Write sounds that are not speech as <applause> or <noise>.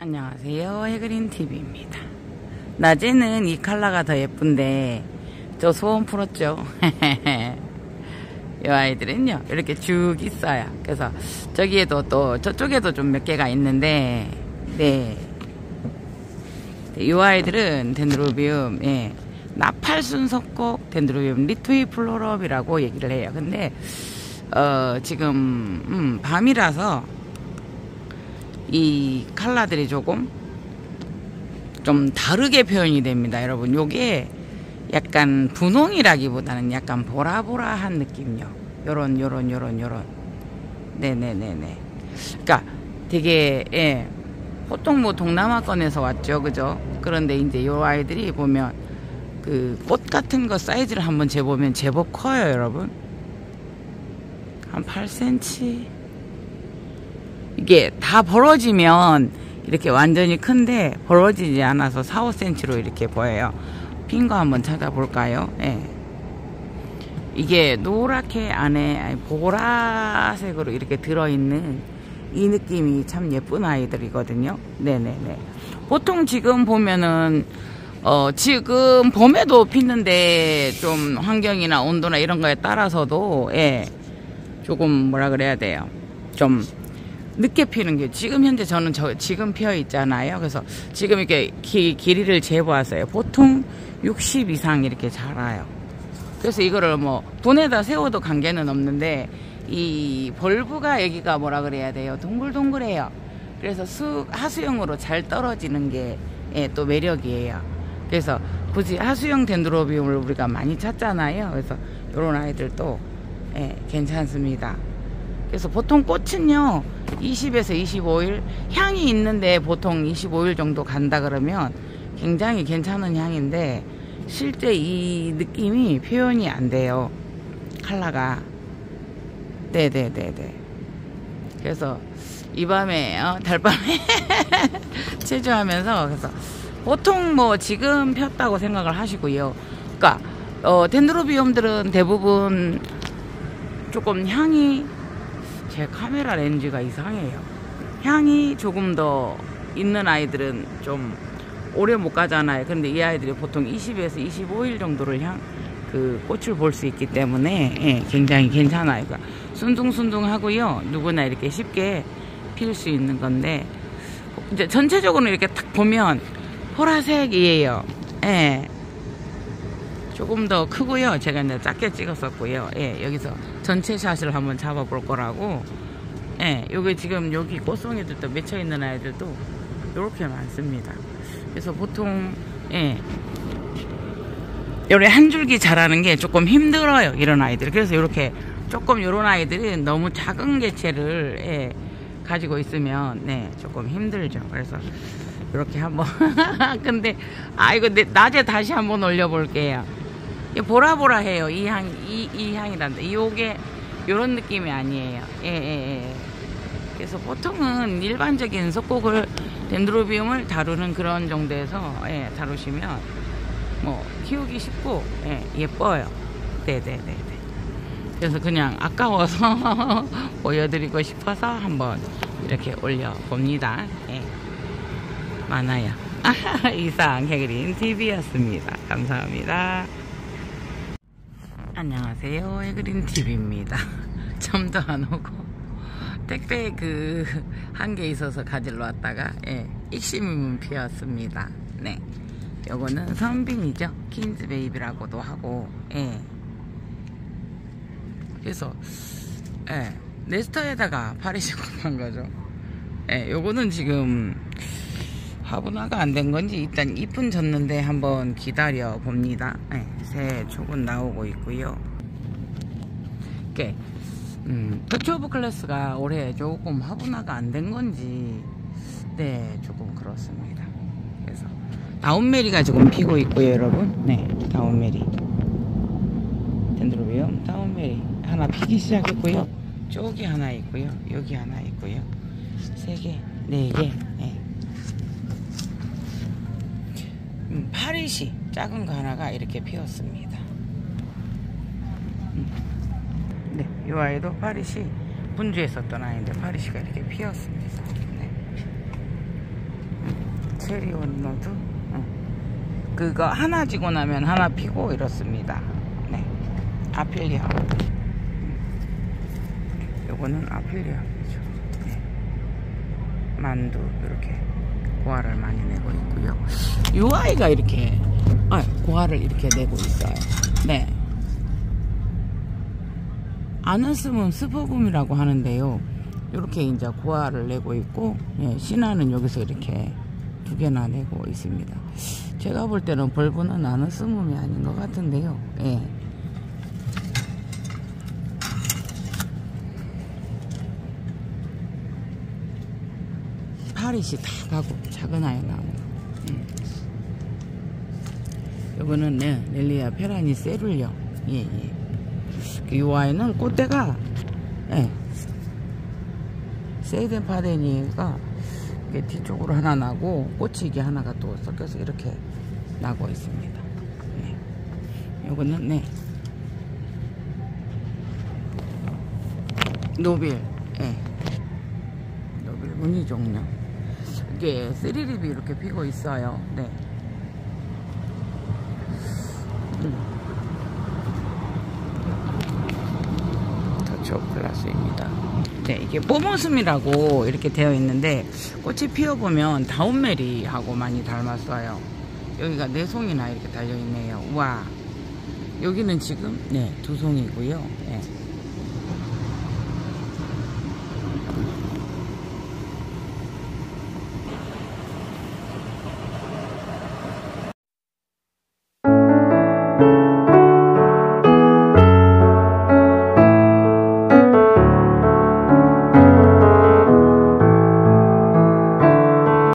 안녕하세요. 해그린 TV입니다. 낮에는 이 컬러가 더 예쁜데 저 소원 풀었죠? <laughs> 이 아이들은요 이렇게 쭉 있어요. 그래서 저기에도 또 저쪽에도 좀 몇 개가 있는데 네 이 아이들은 덴드로비움 예. 나팔 순 석곡 덴드로비움 lituiflorum이라고 얘기를 해요. 근데 어 지금 음, 밤이라서 이 칼라들이 조금 좀 다르게 표현이 됩니다 여러분. 요게 약간 분홍이라기보다는 약간 보라보라한 느낌요. 요런 요런 요런 요런. 네네네네. 그러니까 되게 예. 보통 뭐 동남아권에서 왔죠 그죠? 그런데 이제 요 아이들이 보면 그 꽃 같은 거 사이즈를 한번 재보면 제법 커요 여러분. 한 8cm 이게 다 벌어지면 이렇게 완전히 큰데 벌어지지 않아서 4, 5cm로 이렇게 보여요. 핀 거 한번 찾아볼까요? 예. 이게 노랗게 안에 보라색으로 이렇게 들어있는 이 느낌이 참 예쁜 아이들이거든요. 네네네. 보통 지금 보면은 어 지금 봄에도 피는데 좀 환경이나 온도나 이런 거에 따라서도 예 조금 뭐라 그래야 돼요. 좀 늦게 피는 게 지금 현재 저는 저 지금 피어 있잖아요. 그래서 지금 이렇게 기, 길이를 재보았어요. 보통 60 이상 이렇게 자라요. 그래서 이거를 뭐 분에다 세워도 관계는 없는데 이 벌브가 여기가 뭐라 그래야 돼요. 동글동글해요. 그래서 수, 하수형으로 잘 떨어지는 게또 예, 매력이에요. 그래서 굳이 하수형 덴드로비움을 우리가 많이 찾잖아요. 그래서 이런 아이들도 예, 괜찮습니다. 그래서 보통 꽃은요 20에서 25일 향이 있는데 보통 25일 정도 간다 그러면 굉장히 괜찮은 향인데 실제 이 느낌이 표현이 안 돼요. 칼라가. 네네네네. 그래서 이 밤에 어, 달밤에 <laughs> 체조하면서 그래서 보통 뭐 지금 폈다고 생각을 하시고요. 그러니까 어, 덴드로비움들은 대부분 조금 향이 제 카메라 렌즈가 이상해요. 향이 조금 더 있는 아이들은 좀 오래 못 가잖아요. 근데 이 아이들이 보통 20에서 25일 정도를 향, 그 꽃을 볼 수 있기 때문에 예, 굉장히 괜찮아요. 그러니까 순둥순둥하고요. 누구나 이렇게 쉽게 필수 있는 건데 이제 전체적으로 이렇게 딱 보면 보라색이에요. 예. 조금 더 크고요. 제가 이제 작게 찍었었고요. 예, 여기서 전체 샷을 한번 잡아볼 거라고. 예, 요게 지금 여기 꽃송이들도 맺혀 있는 아이들도 이렇게 많습니다. 그래서 보통 예, 요래 한 줄기 자라는 게 조금 힘들어요. 이런 아이들. 그래서 이렇게 조금 이런 아이들은 너무 작은 개체를 예, 가지고 있으면 네 조금 힘들죠. 그래서 이렇게 한번 <laughs> 근데 아 이거 낮에 다시 한번 올려볼게요. 보라보라 해요. 이 향, 이, 이 향이란다. 요게, 요런 느낌이 아니에요. 예, 예, 예. 그래서 보통은 일반적인 석곡을, 덴드로비움을 다루는 그런 정도에서, 예, 다루시면, 뭐, 키우기 쉽고, 예, 예뻐요. 네네네네. 네, 네, 네. 그래서 그냥 아까워서 <laughs> 보여드리고 싶어서 한번 이렇게 올려봅니다. 예. 많아요. <laughs> 이상 해그린 TV였습니다. 감사합니다. 안녕하세요. 해그린 TV입니다. <laughs> 잠도 안 오고. 택배 그 한 개 있어서 가지러 왔다가 예, eximium 피었습니다. 네. 요거는 선빙이죠. 킨즈 베이비라고도 하고 예. 그래서 예 네스터에다가 <laughs> parishii 곱한 거죠. 예 요거는 지금 화아분화가 안 된 건지 일단 잎은 졌는데 한번 기다려 봅니다. 네, 새 촉은 나오고 있고요. 이게 음, Touch of Class가 올해 조금 화아분화가 안 된 건지 네 조금 그렇습니다. 그래서 Dawn Maree가 조금 피고 있고요, 여러분. 네, Dawn Maree. 덴드로비움 Dawn Maree 하나 피기 시작했고요. 쪽이 하나 있고요. 여기 하나 있고요. 세 개, 네 개. 네. 음, parishii 작은 거 하나가 이렇게 피었습니다. 음. 네, 이 아이도 parishii 분주에 있었던 아이인데 parishii가 이렇게 피었습니다. 네. 로드. 어. 그거 하나 지고 나면 하나 피고 이렇습니다. 네. aphylla. 요거는 aphylla죠. 네. 만두 이렇게 고아를 많이 내고 있고요. 요 아이가 이렇게 아, 고아를 이렇게 내고 있어요. 네. 아너스문 스포붐이라고 하는데요. 이렇게 이제 고화를 내고 있고 예, 신화는 여기서 이렇게 두 개나 내고 있습니다. 제가 볼 때는 벌브는 아너스문이 아닌 것 같은데요. 예. 파리시 다 가고 작은 아이 나오고 음. 요거는 네, 넬리아 페라니 세룰려 예, 예. 이 아이는 꽃대가 예. 세이덴 파데니가 이게 뒤쪽으로 하나 나고 꽃이 이게 하나가 또 섞여서 이렇게 나고 있습니다. 네. 요거는 네. 노빌, 예. 노빌 무늬 종류. 이게 쓰리립이 이렇게 피고 있어요. 네. 음. 더초 플러스입니다. 네, 이게 뽀모슴이라고 이렇게 되어 있는데 꽃이 피어보면 다운메리하고 많이 닮았어요. 여기가 네 송이나 이렇게 달려 있네요. 와, 여기는 지금 네두 송이고요. 네.